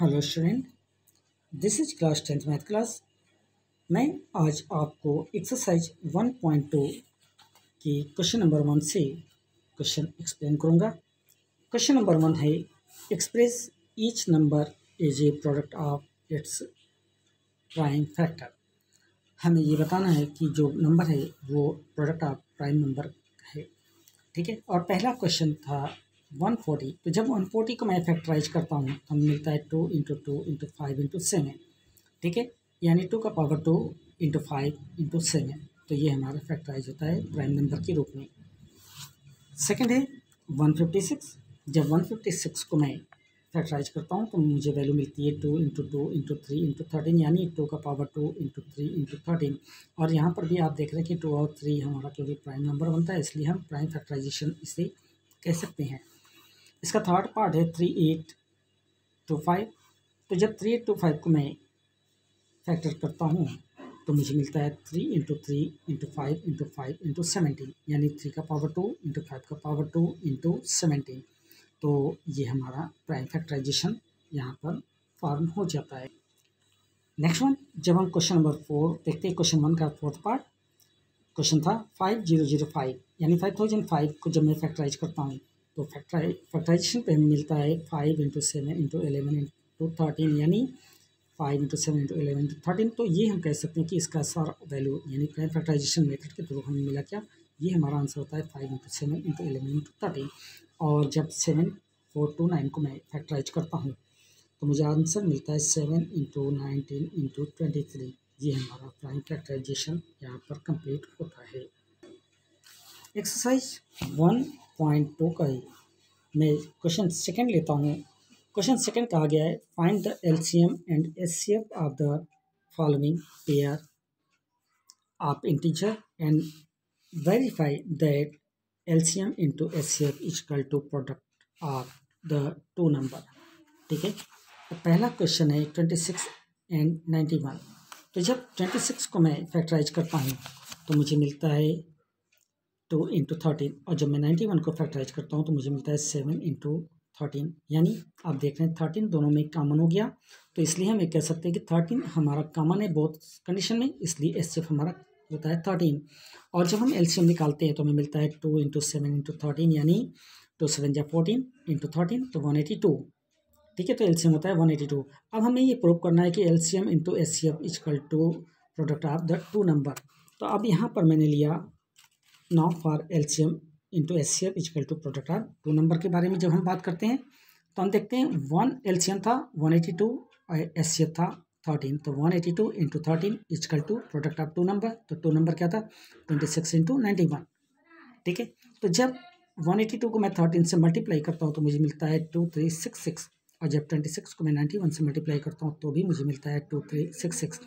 Hello student this is class tenth math class मैं आज आपको एक्सरसाइज 1.2 की क्वेश्चन नंबर वन से क्वेश्चन एक्सप्लेन करूँगा। क्वेश्चन नंबर वन है express each number is a product of its prime factor हमें ये बताना है कि जो नंबर है, वो प्रोडक्ट ऑफ़ प्राइम नंबर है। ठीक है? और पहला क्वेश्चन था वन फोर्टी। तो जब वन फोर्टी को मैं फैक्टराइज करता हूँ तो मिलता है two into two into five into seven ठीक है? यानी टू का power two into five into seven तो ये हमारा फैक्टराइज होता है प्राइम नंबर के रूप में। सेकेंड है वन फिफ्टी सिक्स। जब वन फिफ्टी सिक्स को मैं फैक्टराइज करता हूँ तो मुझे वैल्यू मिलती है two into two into three into thirteen यानी टू का power two into three into thirteen और यहाँ पर भी आप देख रहे हैं कि टू और थ्री हमारा क्योंकि प्राइम नंबर बनता है, इसलिए हम प्राइम फैक्टराइजेशन इसे कह सकते हैं। इसका थर्ड पार्ट है थ्री एट टू फाइव तो जब थ्री एट टू फाइव को मैं फैक्टर करता हूँ तो मुझे मिलता है three into three into five into five into seventeen यानी थ्री का पावर टू इंटू फाइव का पावर टू इंटू सेवेंटीन तो ये हमारा प्राइम फैक्टराइजेशन यहाँ पर फॉर्म हो जाता है। नेक्स्ट वन जब हम क्वेश्चन नंबर फोर देखते हैं क्वेश्चन वन का फोर्थ पार्ट क्वेश्चन था फाइव ज़ीरो ज़ीरो फाइव यानी फाइव थाउज़ेंड फाइव को जब मैं फैक्टराइज करता हूँ तो फैक्टराइ फैक्टराइजेशन पे मिलता है five into seven into eleven into thirteen यानी five into seven into eleven into thirteen तो ये हम कह सकते हैं कि इसका सारा वैल्यू यानी प्राइम फैक्टराइजेशन मेथड के थ्रू हमें मिला क्या? ये हमारा आंसर होता है five into seven into eleven into thirteen और जब सेवन फोर टू नाइन को मैं फैक्ट्राइज करता हूँ तो मुझे आंसर मिलता है seven into nineteen into twenty three ये हमारा प्राइम फैक्ट्राइजेशन यहाँ पर कंप्लीट होता है। एक्सरसाइज वन पॉइंट टू का ही मैं क्वेश्चन सेकंड लेता हूँ। क्वेश्चन सेकंड कहा गया है। Find the LCM and HCF of the following pair of integer and verify that LCM into H C F equal to product of the two number ठीक है? तो पहला क्वेश्चन है twenty six and ninety one तो जब twenty six को मैं factorise करता हूँ तो मुझे मिलता है टू इंटू थर्टीन और जब मैं नाइन्टी वन को फैक्टराइज करता हूँ तो मुझे मिलता है सेवन इंटू थर्टीन यानी आप देख रहे हैं थर्टीन दोनों में कॉमन हो गया। तो इसलिए हम ये कह सकते हैं कि थर्टीन हमारा कॉमन है बहुत कंडीशन में, इसलिए एस हमारा होता है थर्टीन और जब हम एलसीएम निकालते हैं तो हमें मिलता है two into seven into thirteen यानी टू सेवन या फोर्टीन इंटू थर्टीन तो वन एटी टू ठीक है तो एलसीएम होता है वन एटी टू अब हमें ये प्रूव करना है कि LCM into S C F equal to product of the two number तो अब यहाँ पर मैंने लिया now for L C M into S C F equal to product or two number के बारे में जब हम बात करते हैं तो हम देखते हैं वन एल सी एम था वन एटी टू और एस सी एफ़ था थर्टीन तो one eighty two into thirteen equal to product of two number. तो टू नंबर क्या था? Twenty six into ninety one ठीक है? तो जब वन एटी टू को मैं थर्टीन से मल्टीप्लाई करता हूँ तो मुझे मिलता है टू थ्री सिक्स सिक्स और जब ट्वेंटी सिक्स को मैं नाइन्टी वन से मल्टीप्लाई करता हूँ तो भी मुझे मिलता है टू थ्री सिक्स सिक्स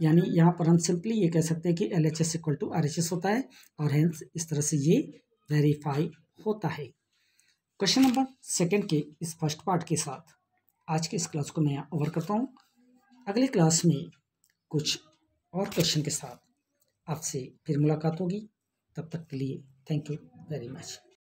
यानी यहाँ पर हम सिंपली ये कह सकते हैं कि L H S equal to R H S होता है और हेंस इस तरह से ये वेरीफाई होता है। क्वेश्चन नंबर सेकंड के इस फ़र्स्ट पार्ट के साथ आज के इस क्लास को मैं यहाँ ओवर करता हूँ। अगली क्लास में कुछ और क्वेश्चन के साथ आपसे फिर मुलाकात होगी। तब तक के लिए थैंक यू वेरी मच